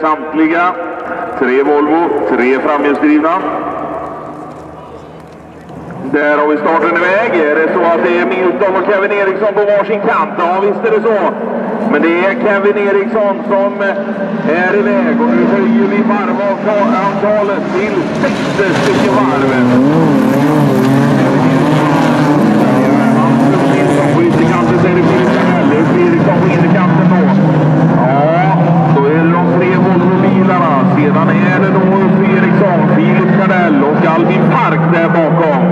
samtliga. Tre Volvo, tre framhjulsdrivna. Där har vi starten iväg. Är det så att det är Milton och Kevin Eriksson på varsin kant? Ja, visst är det så. Men det är Kevin Eriksson som är iväg och nu höjer vi varvantalet till sex stycken varv. På ytterkanten det Filip Eriksson på innerkanten då. Ja, då är det de tre Volvo-bilarna. Sedan är det då Uffe Eriksson, Filip Gardell och Albin Park där bakom.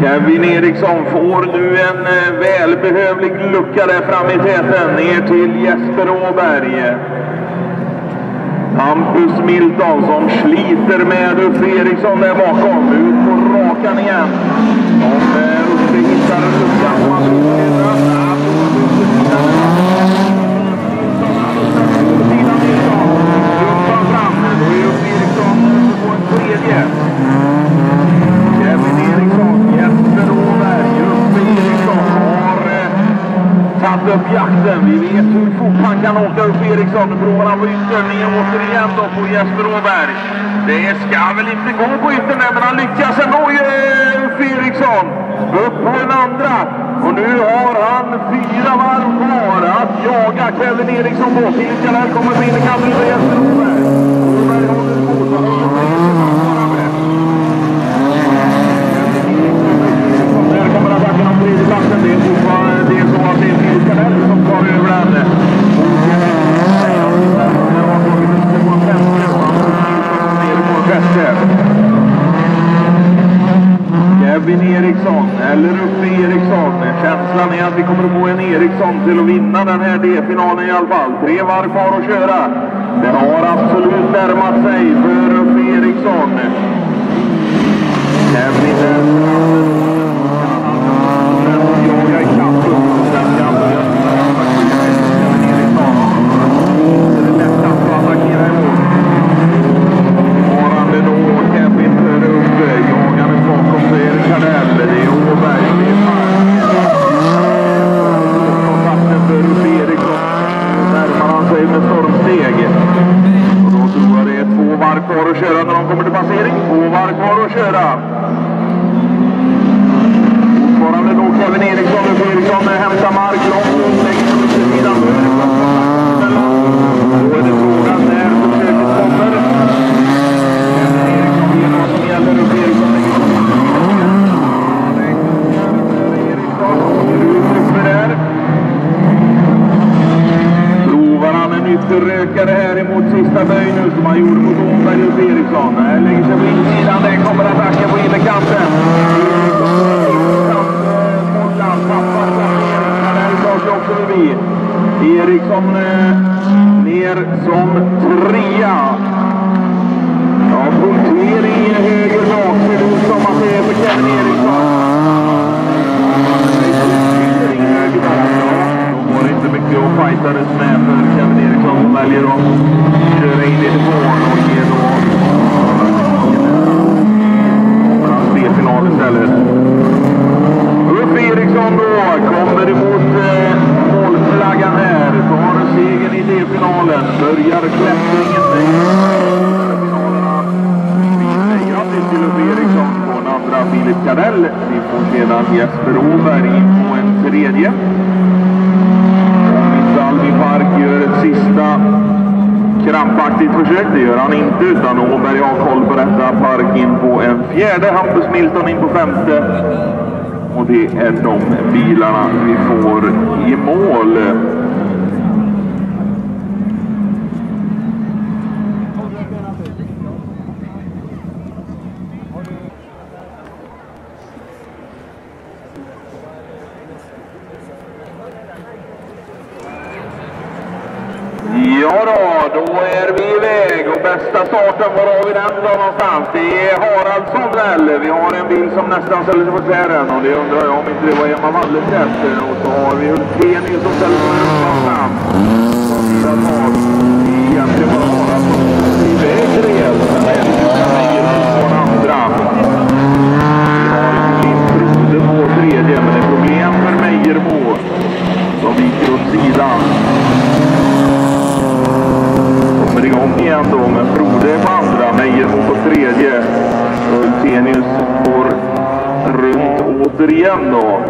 Kevin Eriksson får nu en eh, välbehövlig lucka där framme i täten ner till Jesper Åberg. Hampus Milton som sliter med Uffe Eriksson där bakom. Ut på rakan igen. Om Ulf hittar luckan som han tror Kevin Eriksson, Jesper Åberg, Uffe Eriksson har eh, tagit upp jakten. Vi vet hur fort han Ulf Eriksson. Nu provar han på ytterningen återigen då på Jesper Åberg. Det ska väl inte gå på yttern men han lyckas ändå eh, Uffe Eriksson. Upp på den andra. Och nu har han fyra varv kvar att jaga Kevin Eriksson på. Filip Jalell kommer på innerkanten för Jesper Åberg. Åberg håller emot. Där kommer attacken om tredjeplatsen. Det är fortfarande det är så att det är Filip Jalell som tar över den. Kevin Eriksson, eller Uffe Eriksson. Känslan är att vi kommer att få en Eriksson till att vinna den här D-finalen i alla fall. Tre varv kvar att köra. Det har absolut närmat sig för Uffe Eriksson. Kevin andra Gardell. Vi får sedan Jesper Åberg in på en tredje. Salmi Albin Park gör ett sista krampaktigt försök. Det gör han inte utan Åberg har koll på detta. Park in på en fjärde. Hampus Milton in på femte. Och det är de bilarna vi får i mål. Det är Haraldsson väl. Vi har en bil som nästan ställer sig på tvären och det undrar jag om inte det var Emma Wallerstedt. Och så har vi Hultén som ställer sig fram. Egentligen var Haraldsson iväg rejält, men det är från andra. Vi har Lindfrode på tredje, men det är problem för Meijermo som viker åt sidan. Kommer igång igen då med Frode Meijer på tredje. Ulfenius går runt återigen då.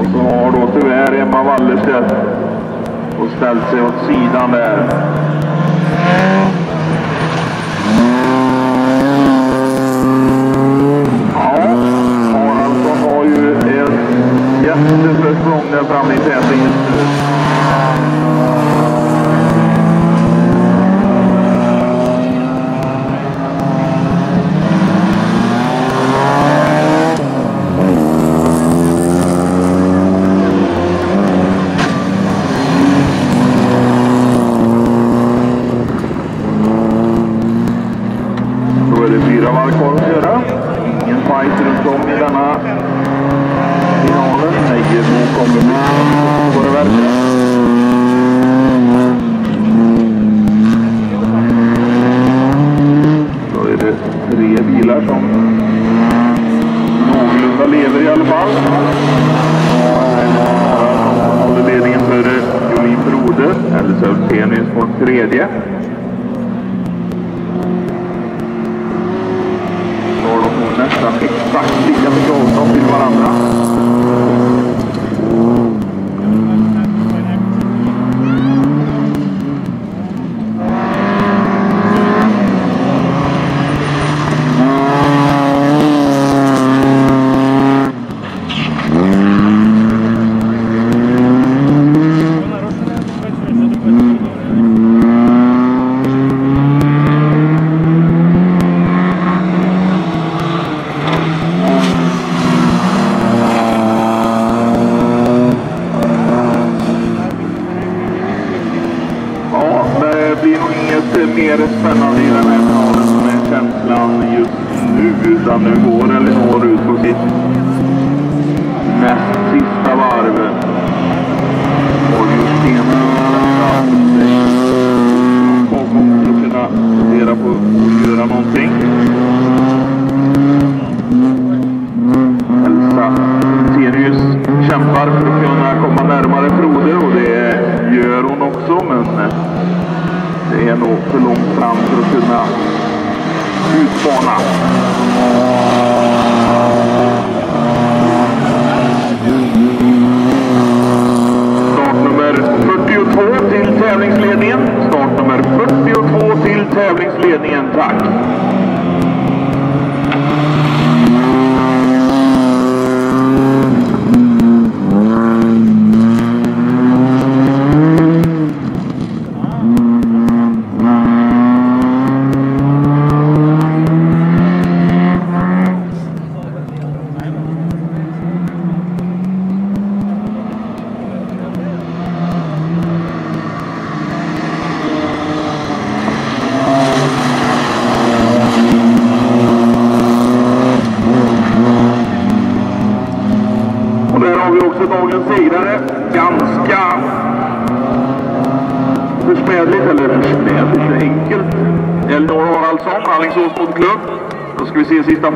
Och så har då tyvärr Emma Wallerstedt och ställt sig åt sidan där.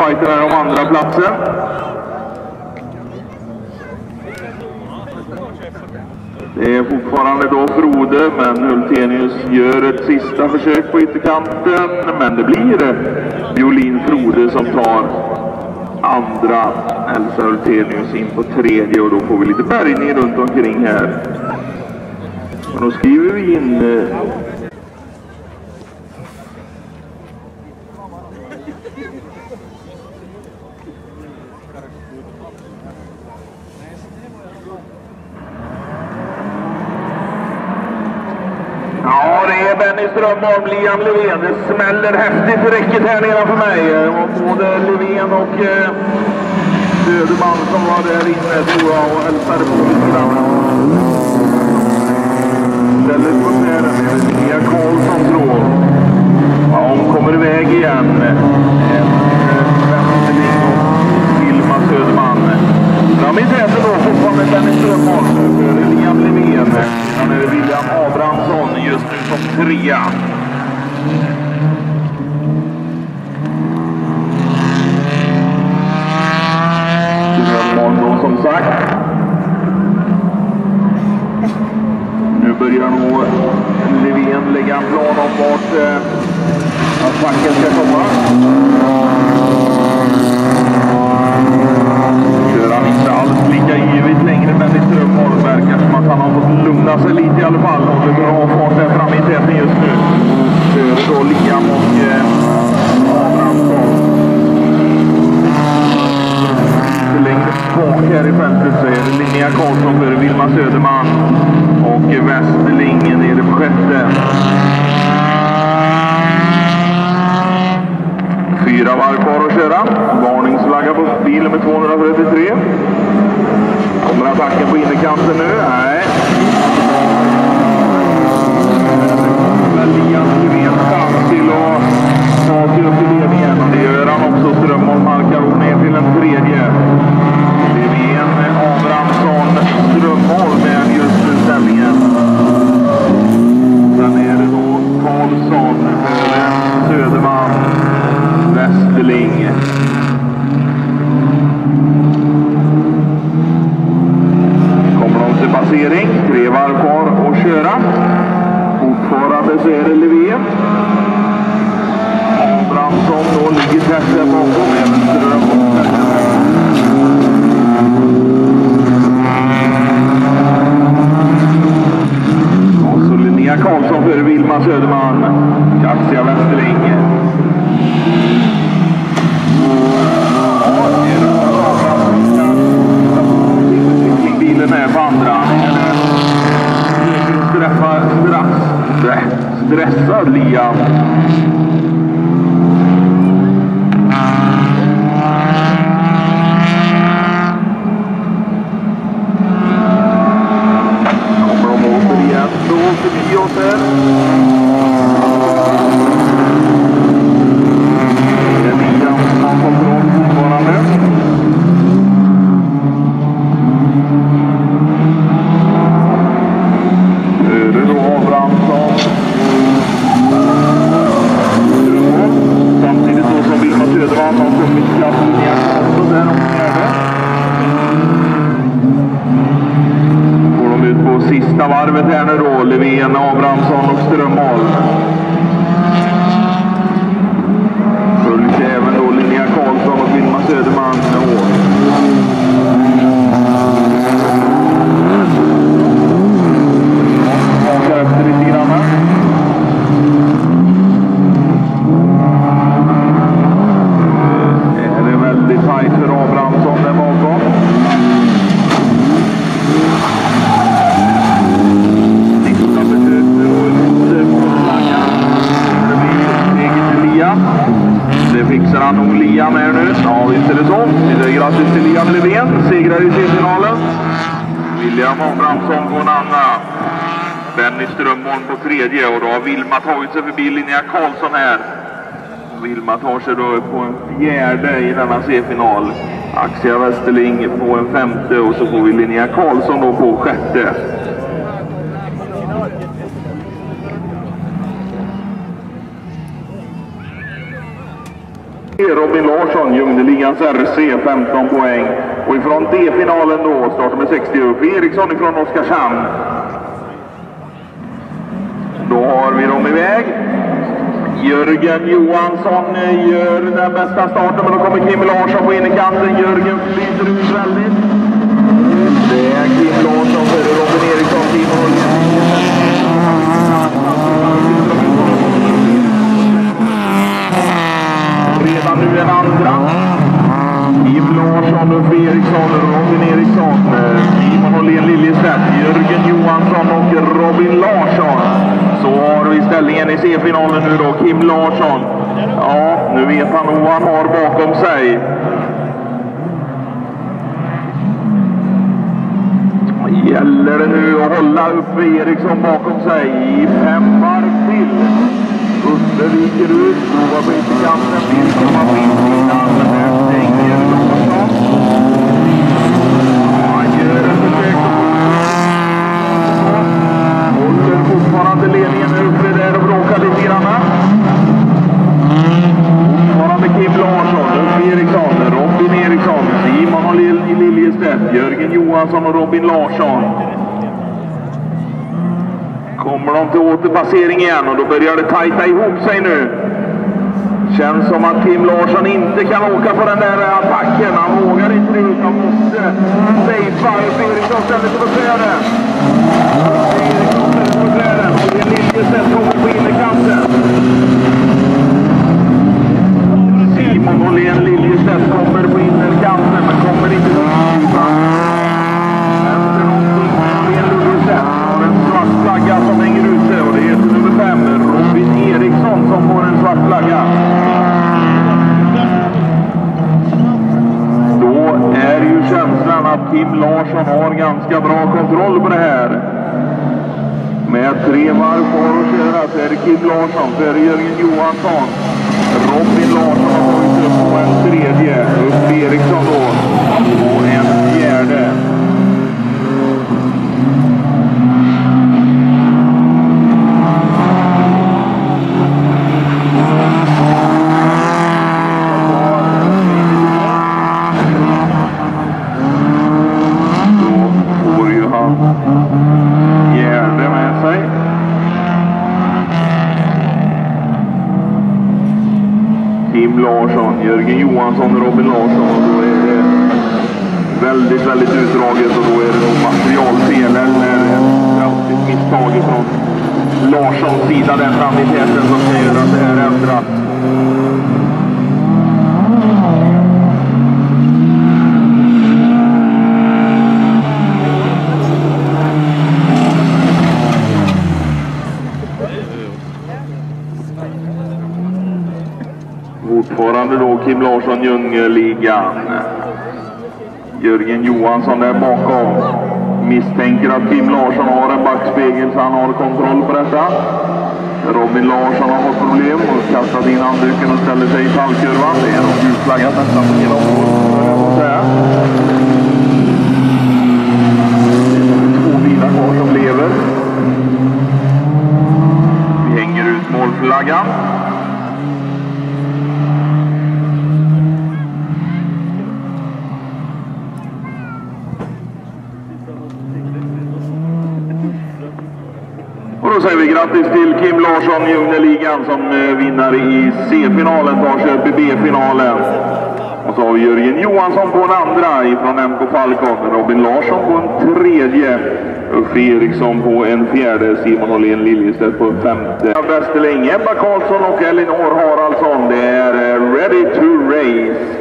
fighter här om andra platsen. Det är fortfarande då Frode, men Hultenius gör ett sista försök på ytterkanten. Men det blir Violin Frode som tar andra. Elsa Hultenius in på tredje och då får vi lite bärgning runt omkring här. Och då skriver vi in eh, drömma om Liam Löfven. Det smäller häftigt i räcket här nedanför mig. Och både Löfven och eh, Söderman som var där inne tror jag och hälsade på lite grann. Ställer upp här. Tagit sig förbi Linnea Karlsson här. Vilma tar sig då upp på en fjärde i denna C-final. Axia Westerling på en femte och så får vi Linnea Karlsson då på sjätte. Robin Larsson, Ljungdeligans RC, 15 poäng. Och ifrån D-finalen då, startnummer 60, upp. Eriksson ifrån Oskarshamn. Då har vi dem iväg. Jörgen Johansson eh, gör den bästa starten, men då kommer Kim Larsson på innerkanten. Jörgen flyter ut väldigt. Det är Kim Larsson före Robin Eriksson. Kim Redan nu en andra. Kim Larsson, Uffe Eriksson, Robin Eriksson, eh, Simon Åhlén Liljestedt, Jörgen Johansson och Robin Larsson. Så har vi ställningen i C-finalen nu då. Kim Larsson. Ja, nu vet han nog vad han har bakom sig. Gäller det nu att hålla uppe Eriksson bakom sig i fem varv till. Uffe viker ut, provar på ytterkanten, vill komma på insidan. Här stänger Larsson. Ja, han gör ett försök att Håller Ledningen är uppe där och bråkar lite grann. Fortfarande Kim Larsson, Uffe Eriksson, Robin Eriksson, Simon och Liljestedt, Jörgen Johansson och Robin Larsson. kommer de till återpassering igen och då börjar det tajta ihop sig nu. Känns som att Kim Larsson inte kan åka på den där attacken. Han vågar inte det utan måste safea. Ulf Eriksson ställer sig på träden. Kim Larsson Ljungerligan. Jörgen Johansson där bakom. Misstänker att Kim Larsson har en backspegel så han har kontroll på detta. Robin Larsson har fått problem och kastat in handduken och ställer sig i fallkurvan. Det är nog gulflaggat nästan på hela området, får. Det är två bilar kvar som lever. Vi hänger ut målflaggan. Då säger vi grattis till Kim Larsson i Ungnerligan som eh, vinnare i C-finalen, tar sig upp i B-finalen. Och så har vi Jörgen Johansson på en andra ifrån MK Falcon, Robin Larsson på en tredje, Uffe Eriksson på en fjärde, Simon Åhlén Liljestedt på en femte. Westerling, Ebba Karlsson och Elinor Haraldsson. Det är eh, ready to race.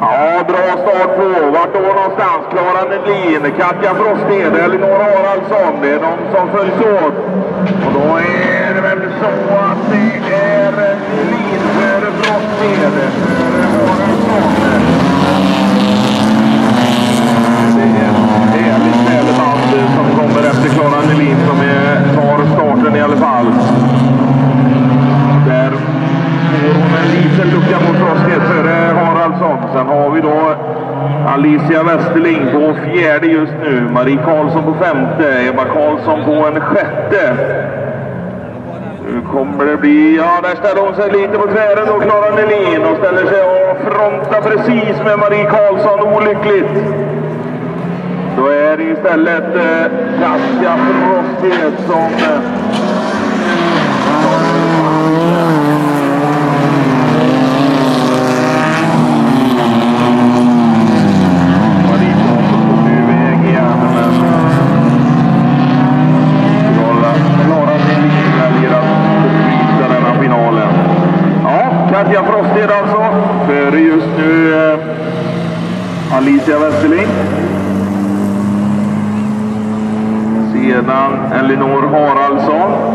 Ja, bra start på. Vart då någonstans? Klara Nelin, Katja Frosted, Elinor Haraldsson. Det är de som följs åt. Och då är det väl så att det är Nelin före Frosted, före Haraldsson. Det är ett härligt pärleband som kommer efter Klara Nelin som är, tar starten i alla fall. Där får hon en liten lucka mot Frosted före Johansson. Sen har vi då Alicia Westerling på fjärde just nu. Marie Karlsson på femte. Ebba Karlsson på en sjätte. Nu kommer det bli... Ja, där ställer hon sig lite på tvären då, Klara Nelin. Och ställer sig och frontar precis med Marie Karlsson. Olyckligt. Då är det istället eh, Katja Frosted som... Eh, Marie Karlsson tog ju iväg igen, men... Klara Klara Nelin väljer att bryta denna finalen. Ja, Katja Frosted alltså. Före just nu eh, Alicia Westerling. Sedan Elinor Haraldsson.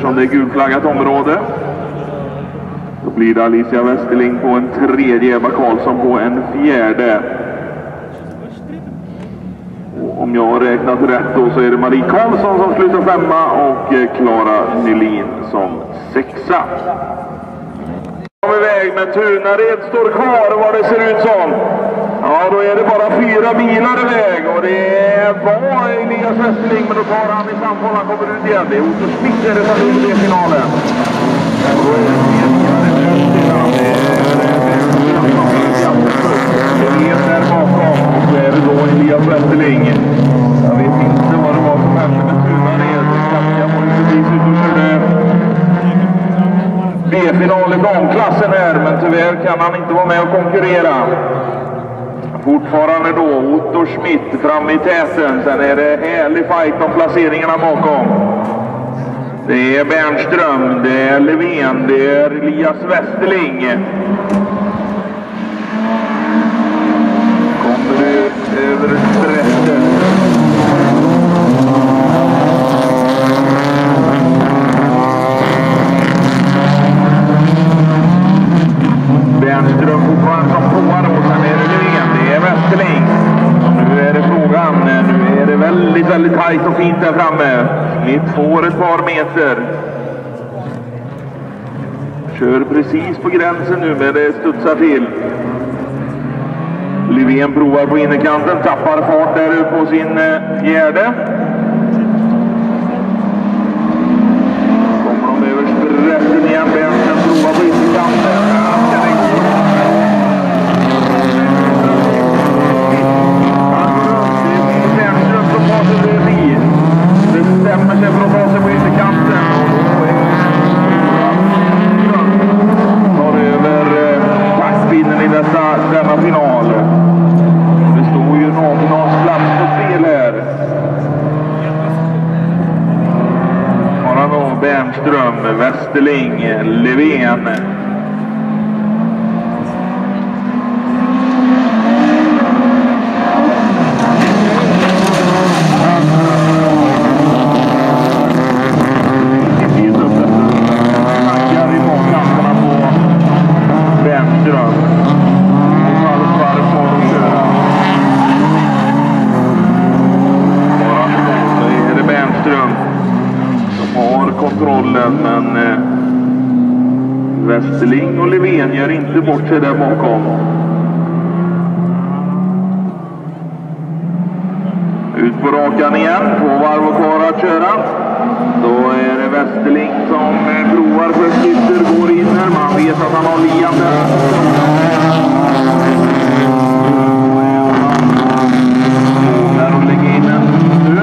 Eftersom det är gulflaggat område. Då blir det Alicia Westerling på en tredje, Ebba Karlsson på en fjärde. Och om jag har räknat rätt då så är det Marie Karlsson som slutar femma och eh, Klara Nylin som sexa. Kom iväg, men Tunared står kvar vad det ser ut som. Ja, då är det bara fyra bilar iväg och det det var Elias Westerling, men då tar han i samtal, han kommer ut igen. Det är Otto Smith är det som vinner finalen. Och då är det tre bilar. Det är där bakom och så är det då Elias Westerling. Jag vet inte vad det var som hände med Tunared. Katja var ju precis ute och körde B-final i damklassen här, men tyvärr kan han inte vara med och konkurrera. Fortfarande då Otto Schmidt framme i täten. Sen är det härlig fight om placeringarna bakom. Det är Bernström, det är Levén, det är Elias Westerling. Kommer ut över stressen? Bernström fortfarande som provar och sen är det Levén, det är Westerling. Nu är det frågan, nu är det väldigt, väldigt tajt och fint där framme. Mitt får ett par meter. Kör precis på gränsen nu men det studsar till. Löfven provar på innerkanten, tappar fart där på sin eh, fjärde. Kommer de över sprätten igen, Bernström provar på innerkanten. Ja, ska det gå? Bernström som tar sig förbi. Bestämmer sig för att ta sig på ytterkanten. Tar över eh, taktpinnen i detta, denna final. Det står ju någon finalsplats på spel här. Har han då Bernström, Westerling, Levén. Tackar i bakkanterna på Bernström. Och halvvarv kvar att köra. Bara så är det Bernström som har kontrollen, men eh, Westerling och Levén gör inte bort sig där bakom. Ut Ut på rakan igen. Två varv kvar att köra. Då Österling som eh, provar först skytter, går in här. Man vet att han har Liam där. Vågar och lägga in en nu.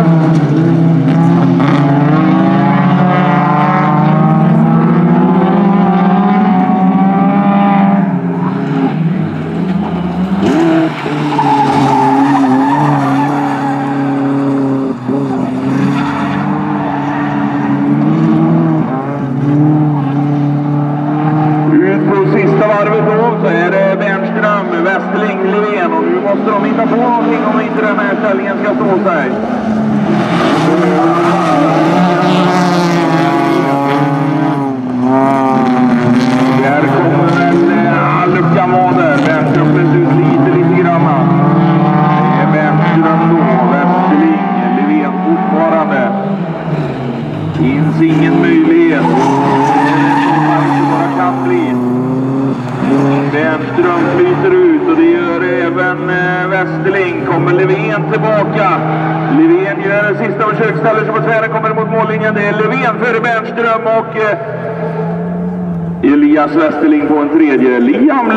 Ut på sista varvet då så är det Bernström, Westerling, Löfven och nu måste de hitta på någonting om inte den här ställningen ska stå sig. Där kommer väl ja, luckan var där. Bernström släpps ut lite, lite granna. Det är Bernström då, Westerling, Löfven fortfarande. Finns ingen möjlighet. Det bara kan bli. Bernström flyter ut och det gör även eh, Westerling. Kommer Löfven tillbaka. Löfven gör en sista försök, ställer sig på tvären, kommer mot mållinjen. Det är Löfven före Bernström och eh, Elias Westerling på en tredje. Liam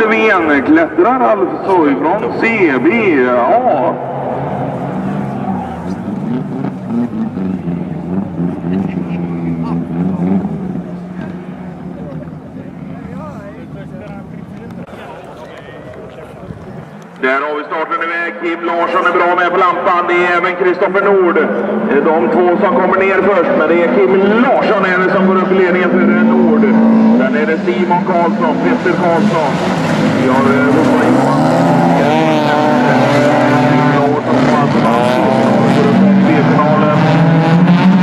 Löfven alltså ifrån CBA. Där har vi starten iväg. Kim Larsson är bra med på lampan. Det är även Kristoffer Nord. Det är de två som kommer ner först, men det är Kim Larsson även som går upp i ledningen för Nord. Sen är det Simon Karlsson, Peter Karlsson. Vi har. Kim Larsson som går upp i finalen.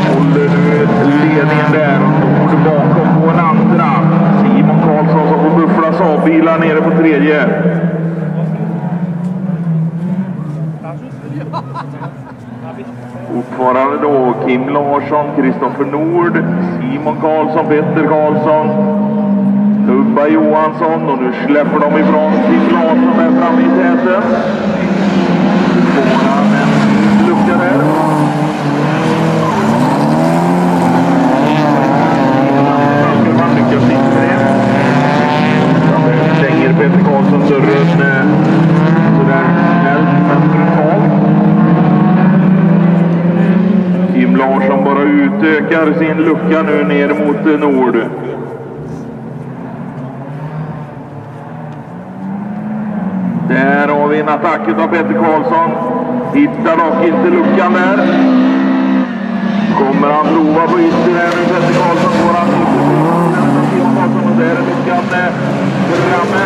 Håller nu ledningen där. Nord bakom på en andra. Simon Karlsson som får buffla Saab-bilar nere på tredje. Fortfarande då Kim Larsson, Kristoffer Nord, Simon Karlsson, Petter Karlsson, Hubba Johansson och nu släpper de ifrån Kim Larsson är framme i täten. Får han en lucka där. Han lyckas inte med det. Där stänger Peter Karlsson dörren sådär snällt men brutalt. Kim Larsson bara utökar sin lucka nu ner mot Nord. Där har vi en attack av Petter Karlsson. Hittar dock inte luckan där. Kommer han prova på ytter här nu, Petter Karlsson? Får han inte Simon Karlsson och där är luckan eh, framme.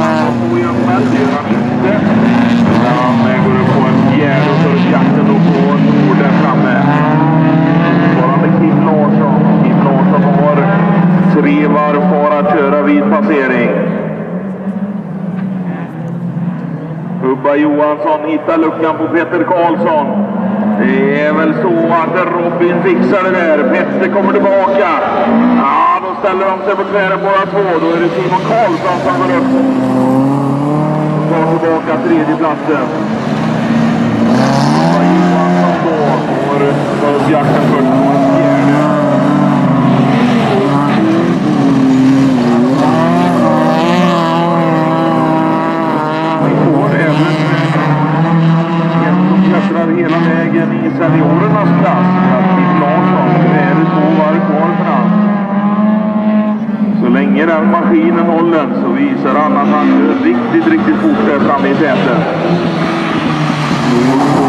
Han får gömmen, gör han inte. Han går upp på en fjärde och tar upp jakten då på Nord där framme. Fortfarande Kim Larsson. Kim Larsson har tre varv kvar att köra vid passering. Tobbe Johansson hittar luckan på Peter Karlsson. Det är väl så att Robin fixar det där. Petter kommer tillbaka. Ja, då ställer de sig på tvären båda två. Då är det Simon Karlsson som går upp. Tar tillbaka tredjeplatsen. Hubba Johansson då får ta upp jakten först på en fjärde. Vi får även en som klättrar hela vägen i seniorernas klass. Kim Larsson. Det är två varv kvar för han. Så länge den maskinen håller så visar han att han är riktigt, riktigt fort där framme i täten. Nord på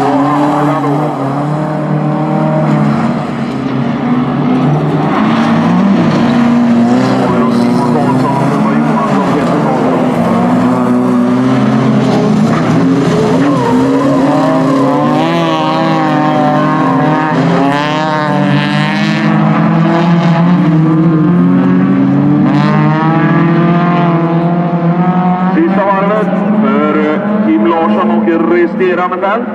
han då. Ramadan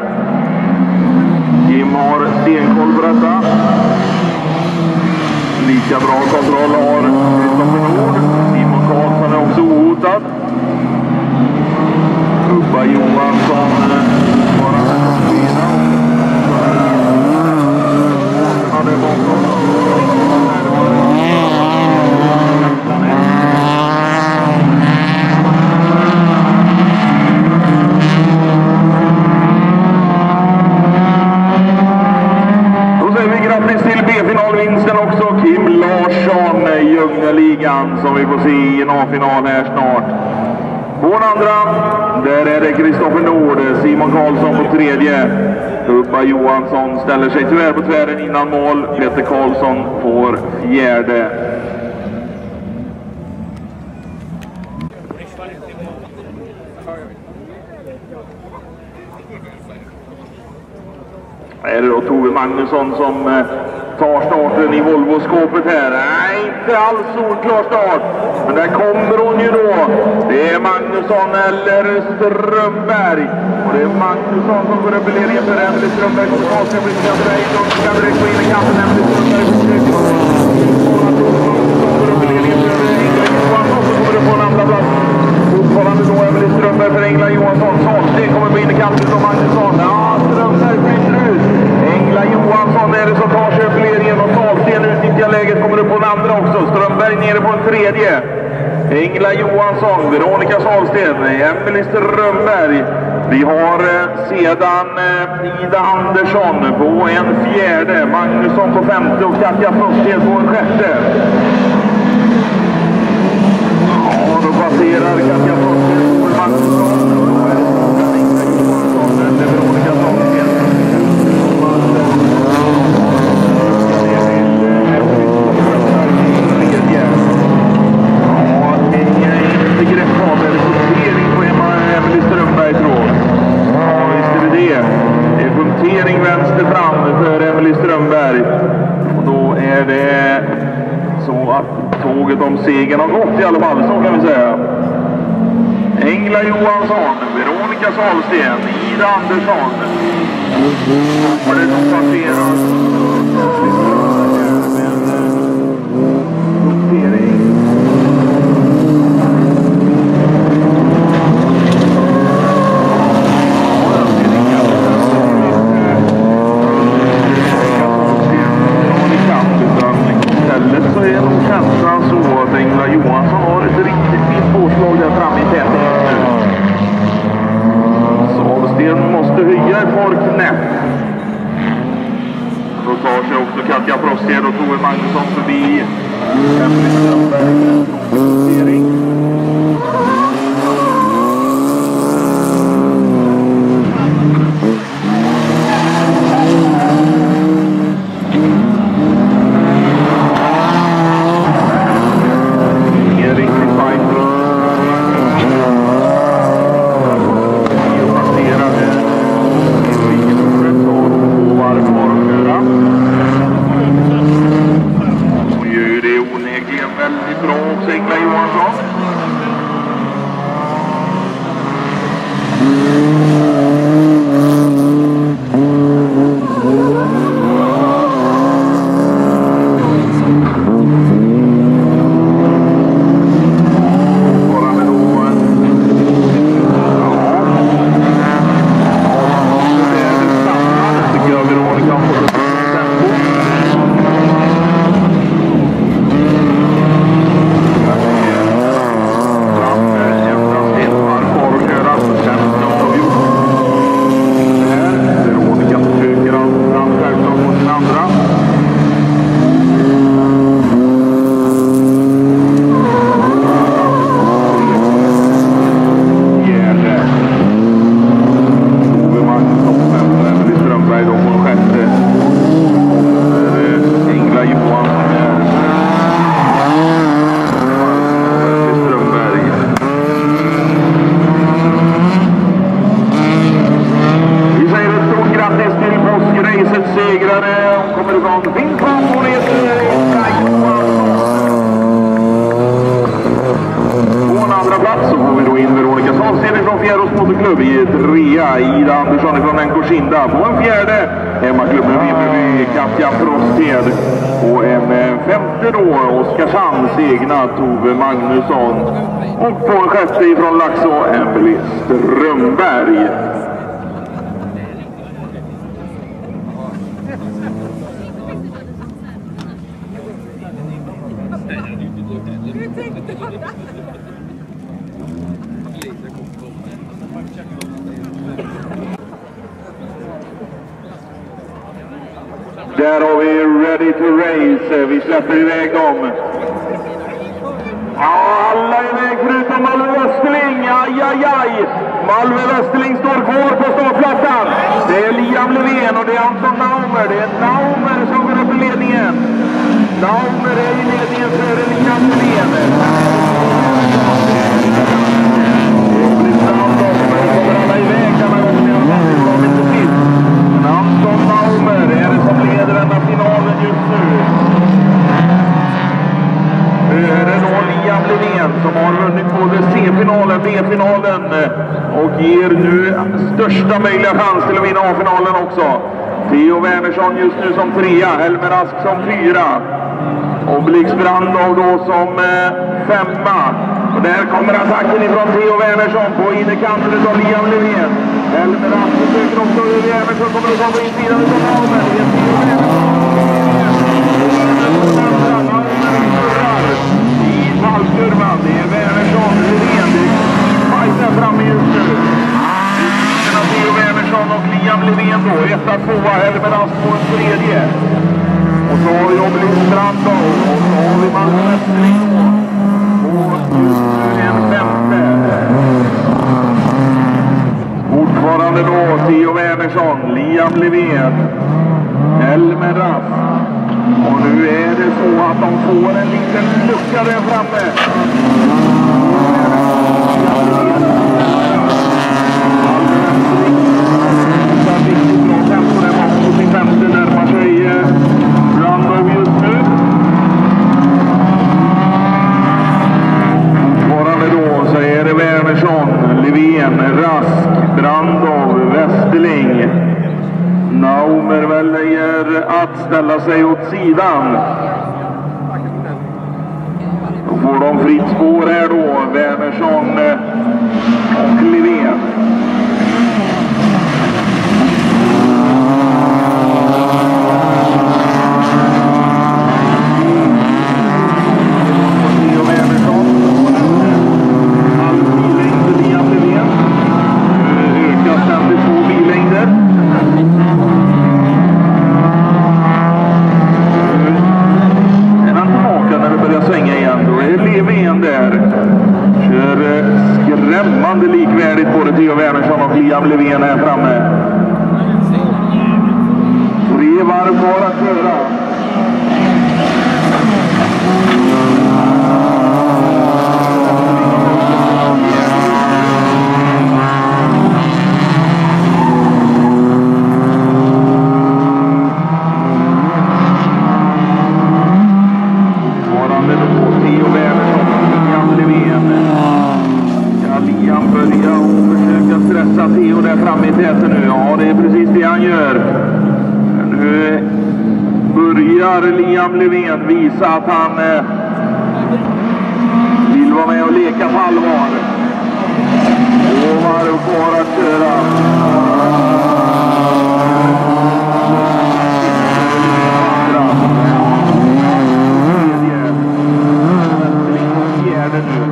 ställer sig tyvärr på tvären innan mål. Peter Karlsson får fjärde. Är det då Tove Magnusson som eh, tar starten i Volvo-skåpet här? Nej, inte alls solklar start. Men där kommer hon ju då. Det är Magnusson eller Strömberg. Och det är Magnusson som går upp i ledningen för Emelie Strömberg. Kommer ta sig med sina Breitson. Kan direkt gå in i kampen. Emelie Strömberg går upp i ledningen för Ingrid Johansson som kommer upp på en andra plats. Fortfarande då Emelie Strömberg för Engla Johansson. Salsten kommer gå in i kampen som Magnusson. Ja, Strömberg flyter ut. Engla Johansson är det som tar sig upp i ledningen och Salsten utnyttjar läget. Kommer upp på en andra också. Strömberg nere på en tredje. Engla Johansson, Veronica Salsten, Emelie Strömberg. Vi har eh, sedan eh, Ida Andersson på en fjärde, Magnusson på femte och Katja Frosthed på en sjätte. Ja, då passerar Katja Forsgren Tor Magnusson. Då är det Ingvar Johansson eller Veronica Sahlgren. Ja, det är inte grepp av eller punktering på Emma- Emelie Strömberg tror jag. Ja, visst är det det. Det är punktering vänster fram för Emelie Strömberg. Och då är det så att tåget om har gått i alla fall, så kan vi säga. Engla Johansson, Veronica Sahlsten, Ida Andersson. Kommer det nog passeras. Punktering. Istället så är känslan så att Johansson har ett riktigt fint påslag där framme i tätningen nu. Sahlsten måste höja ett par knäpp. Då tar sig också Katja Frosted och Tove Magnusson förbi Emelie Strömberg. Tove Magnusson. Och på en sjätte ifrån Laxå, Emily Strömberg. Där har vi Ready to Race. Vi släpper iväg dem. Aj, aj! Malmö Westerling står kvar på startplattan. Det är Liam Löfven och det är Anton Naumer. Det är Naumer som går upp i ledningen. Naumer är i ledningen före Liam Löfven. Anton Naumer är det som leder denna finalen just nu. Nu är det då Liam Levén som har vunnit både C-finalen, B-finalen och ger nu största möjliga chans till att vinna A-finalen också. Theo Wernersson just nu som trea, Helmer Ask som fyra. Och Blix Brandov då som eh, femma. Och där kommer attacken ifrån Theo Wernersson på innerkanten av Liam Levén. Helmer Ask försöker också, Wernersson kommer att ta på insidan utav ramen. Det är Theo Wernersson. I fallkurvan. Det är Wernersson, Levén. Det är fight där framme just nu. Sen Theo Wernersson och Liam Levén tvåa, Helmer på en tredje. Och så har vi Obelin Brandov och så har vi Malmö Westerling då. Och just nu en femte. Fortfarande då Theo Wernersson, Liam Levén, Helmer Rask. Och nu är det så att de får en liten lucka där framme. Thank you. Lindgren, Rask, Brandov, Westerling. Naumer väljer att ställa sig åt sidan. Då får de fritt spår här då, Wernersson och Levén. Theo Wernersson. Halv billängd för Liam Levén. Nu Ökar ständigt två billängder. är han tillbaka när det börjar svänga igen. Då är Levén där. Kör eh, skrämmande likvärdigt både Theo Wernersson och Liam Levén här framme. Tre varv kvar att köra. Fortfarande då Theo Wernersson och Liam Levén. Ska Liam börja och försöka stressa Theo där framme i täten nu? Ja, det är precis det han gör. Nu börjar Liam Levén visa att han eh, vill vara med och leka på allvar. Två varv kvar att köra. Tredje. Fjärde nu.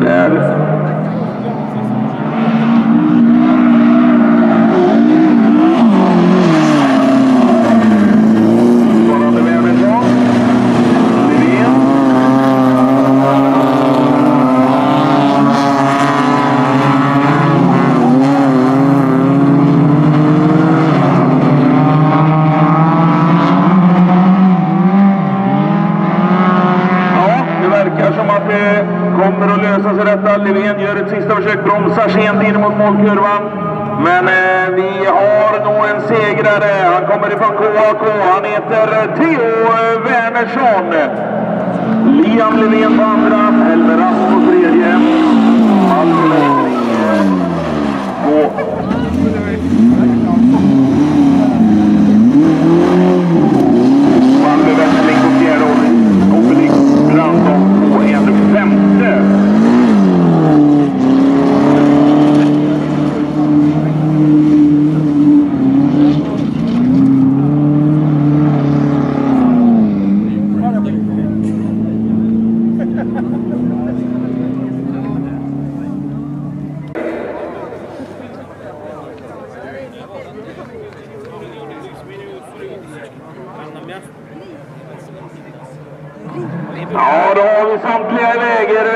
Där. Fortfarande Wernersson. Levén. Ja, det verkar som att det kommer att lösa sig detta. Levén gör ett sista försök, bromsar sent in mot målkurvan. Men eh, vi har nog en segrare. Han kommer ifrån KAK för Theo Wernersson. Liam Levén på andra, Helmer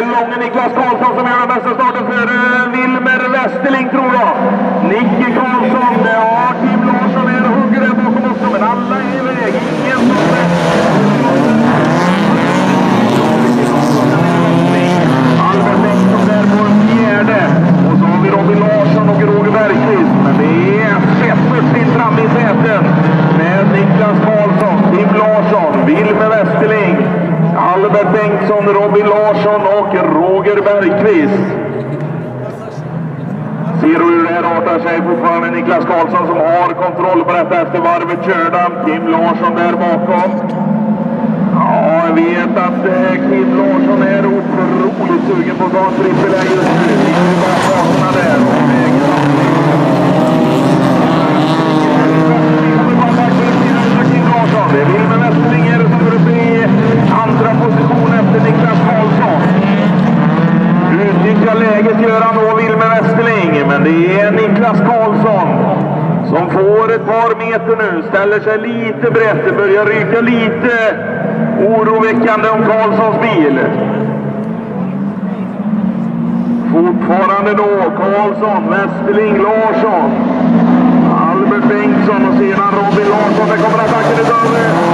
långe Niklas Karlsson som gör den bästa starten för eh, Wilmer Westerling tror jag. Nicke Karlsson Robert Bengtsson, Robin Larsson och Roger Bergqvist. Ser du hur det här artar sig fortfarande. Niklas Karlsson som har kontroll på detta efter varvet körda. Kim Larsson där bakom. Ja, jag vet att eh, Kim Larsson är otroligt sugen på att ta en trippel här just nu. Ligger bakom där och vägen utnyttjar läget Göran och Wilmer Westerling, men det är Niklas Karlsson som får ett par meter nu, ställer sig lite brett, Det börjar ryka lite oroväckande om Karlssons bil. Fortfarande då Karlsson, Westerling, Larsson, Albert Bengtsson och sedan Robin Larsson. Där kommer attacken utav